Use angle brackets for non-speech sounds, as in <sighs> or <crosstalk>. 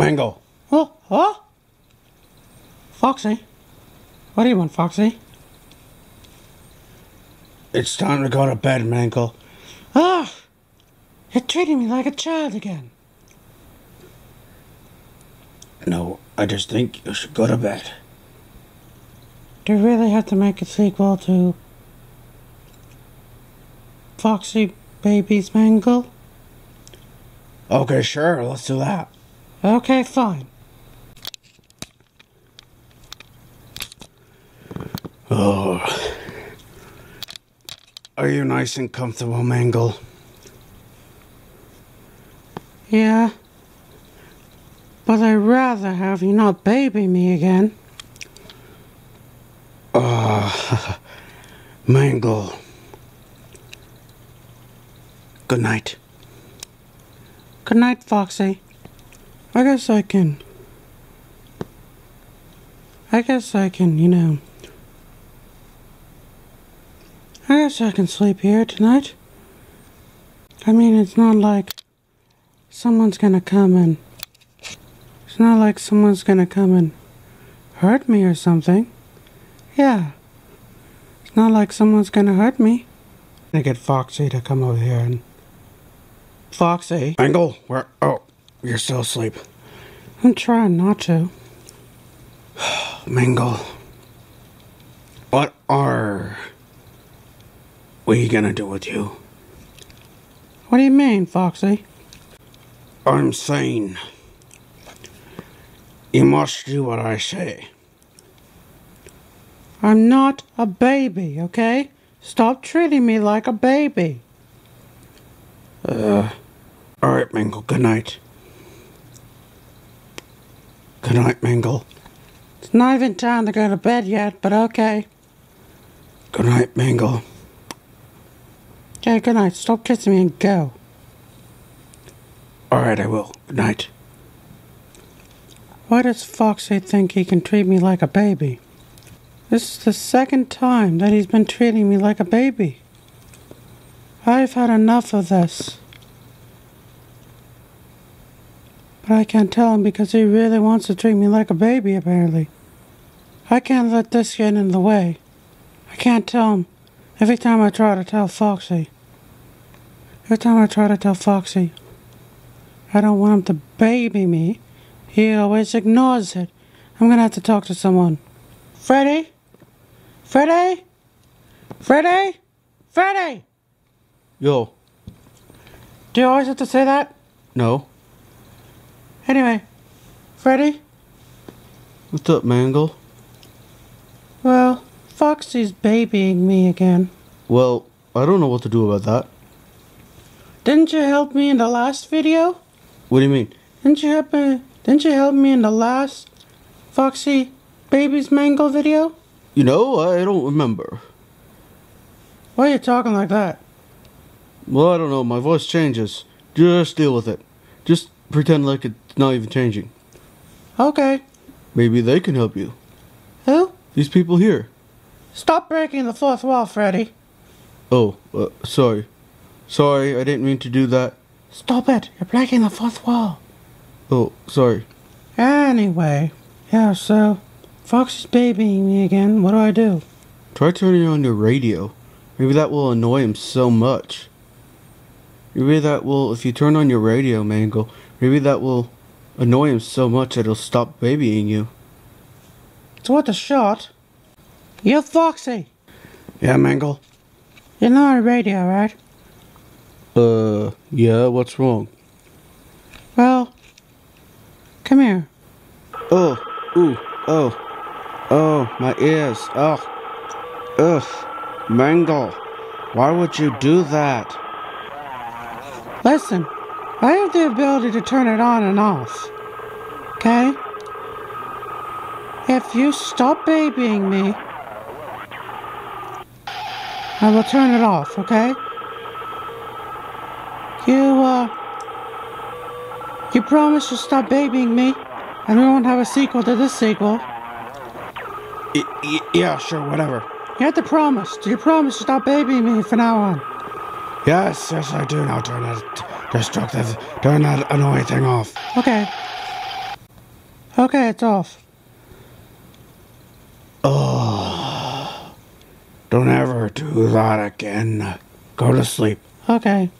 Mango. Oh, oh? Foxy? What do you want, Foxy? It's time to go to bed, Mangle. Ah! You're treating me like a child again. No, I just think you should go to bed. Do you really have to make a sequel to Foxy Baby's Mangle? Okay, sure, let's do that. Okay, fine. Oh. Are you nice and comfortable, Mangle? Yeah. But I'd rather have you not baby me again. Ah, <laughs> Mangle. Good night. Good night, Foxy. I guess I can. I guess I can, you know. I guess I can sleep here tonight. I mean, it's not like someone's gonna come and. It's not like someone's gonna come and hurt me or something. Yeah. It's not like someone's gonna hurt me. I'm gonna get Foxy to come over here and. Foxy. Angle! where? Oh, you're still asleep. I'm trying not to. <sighs> Mangle. What are we gonna do with you? What do you mean, Foxy? I'm saying you must do what I say. I'm not a baby, okay? Stop treating me like a baby. Uh, alright, Mangle, good night. Good night, Mangle. It's not even time to go to bed yet, but okay. Good night, Mangle. Okay, good night. Stop kissing me and go. Alright, I will. Good night. Why does Foxy think he can treat me like a baby? This is the second time that he's been treating me like a baby. I've had enough of this. But I can't tell him because he really wants to treat me like a baby, apparently. I can't let this get in the way. I can't tell him every time I try to tell Foxy. Every time I try to tell Foxy, I don't want him to baby me. He always ignores it. I'm gonna have to talk to someone. Freddy? Freddy? Freddy? Freddy! Yo, Do you always have to say that? no. Anyway, Freddy? What's up, Mangle? Well, Foxy's babying me again. Well, I don't know what to do about that. Didn't you help me in the last video? What do you mean? Didn't you help me? Didn't you help me in the last Foxy baby's Mangle video? You know, I don't remember. Why are you talking like that? Well, I don't know. My voice changes. Just deal with it. Just pretend like it's not even changing. Okay. Maybe they can help you. Who? These people here. Stop breaking the fourth wall, Freddy. Oh, uh, sorry. Sorry, I didn't mean to do that. Stop it. You're breaking the fourth wall. Oh, sorry. Anyway, yeah, so Foxy's babying me again. What do I do? Try turning on your radio. Maybe that will annoy him so much. Maybe that will, if you turn on your radio, Mangle, maybe that will annoy him so much that he'll stop babying you. It's worth a shot. You're Foxy. Yeah, Mangle? You're not on radio, right? Uh, yeah, what's wrong? Well, come here. Oh, ooh, oh, oh, my ears, oh, ugh, Mangle, why would you do that? Listen, I have the ability to turn it on and off. Okay? If you stop babying me, I will turn it off, okay? You, uh, you promise to stop babying me, and we won't have a sequel to this sequel. Y- yeah, sure, whatever. You have to promise. Do you promise to stop babying me from now on? Yes, yes, I do now turn that destructive, turn that annoying thing off. Okay. Okay, it's off. Oh, don't ever do that again. Go to sleep. Okay.